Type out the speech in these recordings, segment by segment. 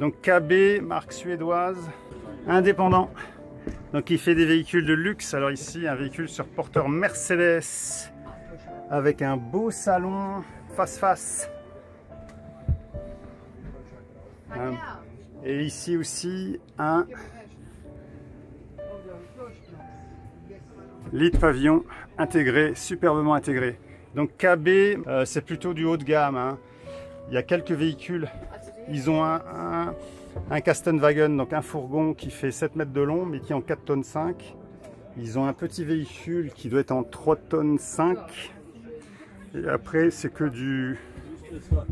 Donc KB, marque suédoise, indépendant. Donc il fait des véhicules de luxe. Alors ici, un véhicule sur porteur Mercedes avec un beau salon face-face. Et ici aussi un lit de pavillon intégré, superbement intégré. Donc KB, euh, c'est plutôt du haut de gamme. hein. Il y a quelques véhicules. Ils ont un, un, un Kastenwagen, donc un fourgon qui fait 7 mètres de long, mais qui est en 4 tonnes 5. Ils ont un petit véhicule qui doit être en 3 tonnes 5. Et après, c'est que du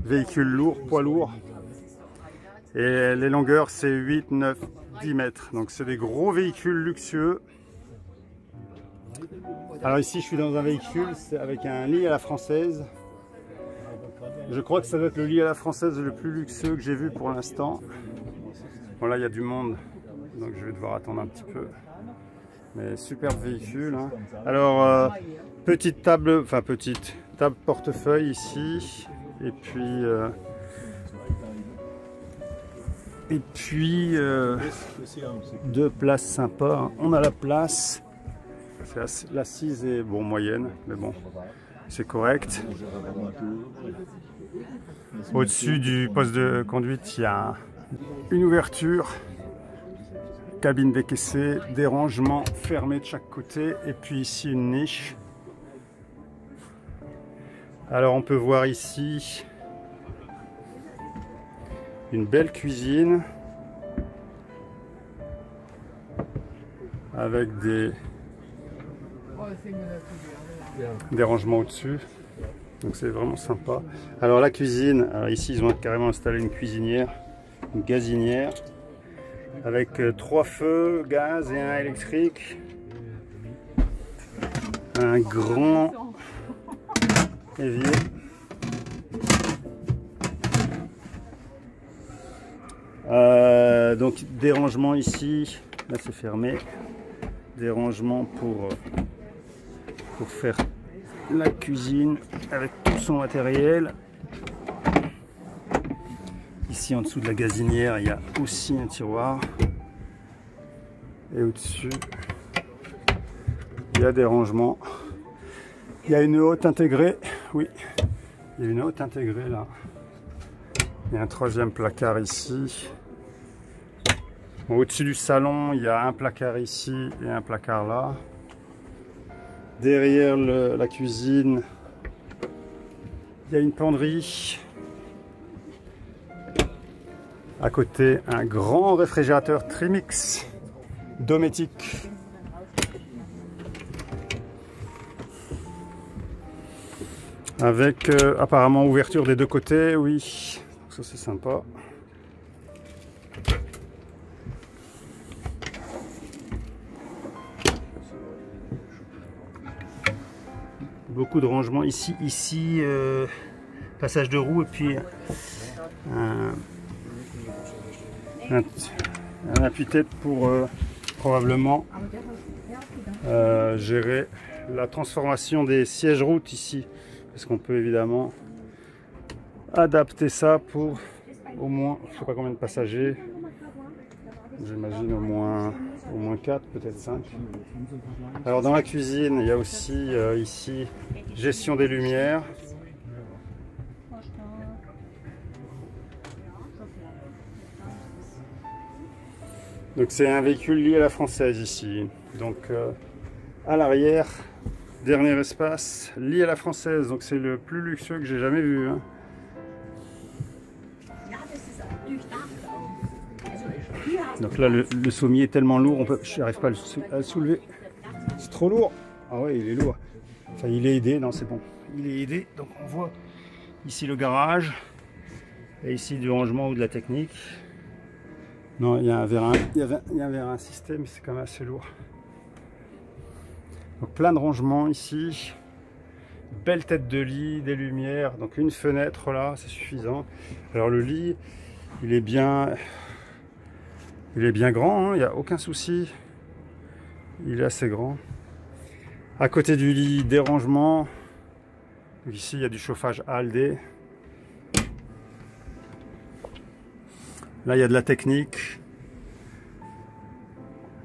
véhicule lourd, poids lourd. Et les longueurs, c'est 8, 9, 10 mètres. Donc c'est des gros véhicules luxueux. Alors ici, je suis dans un véhicule avec un lit à la française. Je crois que ça doit être le lit à la française le plus luxueux que j'ai vu pour l'instant. Bon là, il y a du monde, donc je vais devoir attendre un petit peu. Mais superbe véhicule. hein. Alors, euh, petite table, enfin petite, table portefeuille ici. Et puis... euh, et puis, euh, deux places sympas. hein. On a la place. L'assise est bon moyenne, mais bon, c'est correct. Au-dessus du poste de conduite, il y a une ouverture, cabine décaissée, des rangements fermés de chaque côté, et puis ici une niche. Alors on peut voir ici une belle cuisine avec des, des rangements au-dessus. Donc c'est vraiment sympa. Alors la cuisine, alors ici ils ont carrément installé une cuisinière, une gazinière, avec euh, trois feux, gaz et un électrique. Un grand évier. Euh, donc des rangements ici, là c'est fermé. Des rangements pour, euh, pour faire la cuisine avec tout son matériel. Ici en dessous de la gazinière, il y a aussi un tiroir. Et au-dessus, il y a des rangements. Il y a une haute intégrée. Oui, il y a une haute intégrée là. Il y a un troisième placard ici. Au-dessus du salon, il y a un placard ici et un placard là. Derrière la cuisine, il y a une penderie. À côté, un grand réfrigérateur Trimix Dométique. Avec euh, apparemment ouverture des deux côtés, oui. Ça c'est sympa. Beaucoup de rangements ici, ici, euh, passage de roue et puis un, un, appui-tête pour euh, probablement euh, gérer la transformation des sièges routes ici. Parce qu'on peut évidemment adapter ça pour au moins, je sais pas combien de passagers. J'imagine au moins, au moins 4, peut-être 5. Alors dans la cuisine, il y a aussi euh, ici gestion des lumières. Donc c'est un véhicule lié à la française ici. Donc euh, à l'arrière, dernier espace, lié à la française. Donc c'est le plus luxueux que j'ai jamais vu. hein. Donc là le, le sommier est tellement lourd, on peut, je n'arrive pas à le, sou- à le soulever. C'est trop lourd. Ah ouais, il est lourd. Enfin, il est aidé, non, c'est bon. Il est aidé, donc on voit ici le garage et ici du rangement ou de la technique. Non, il y a un vérin, il y avait- il y a un système, mais c'est quand même assez lourd. Donc plein de rangements ici. Belle tête de lit, des lumières, donc une fenêtre là, c'est suffisant. Alors le lit, il est bien, il est bien grand, hein, il n'y a aucun souci. Il est assez grand. À côté du lit. Donc Ici, il y a du chauffage ALD. Là, il y a de la technique.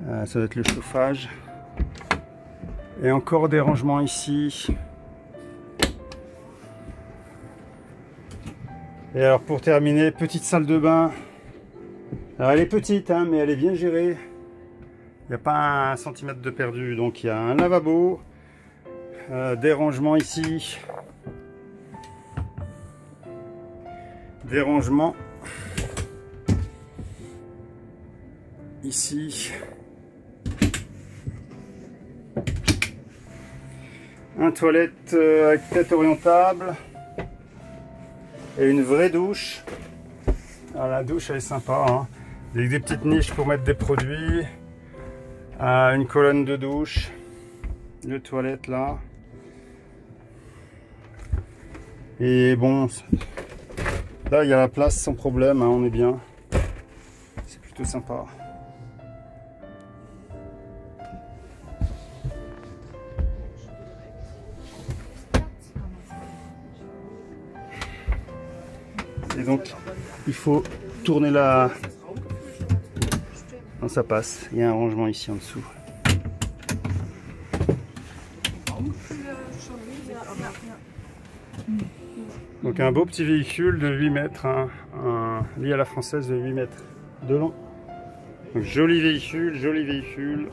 Euh, ça doit être le chauffage. Et encore des rangements ici. Et alors pour terminer, petite salle de bain. Alors elle est petite, hein, mais elle est bien gérée. Il n'y a pas un centimètre de perdu. Donc il y a un lavabo, euh, des rangements ici, des rangements ici. Un toilette euh, avec tête orientable et une vraie douche. Alors, la douche elle est sympa, hein. Des petites niches pour mettre des produits, une colonne de douche, le toilette là. Et bon, là il y a la place sans problème, hein, on est bien. C'est plutôt sympa. Et donc, il faut tourner la... Ça passe. Il y a un rangement ici en dessous. Donc un beau petit véhicule de 8 mètres, hein. un lit à la française de 8 mètres de long. joli véhicule, joli véhicule.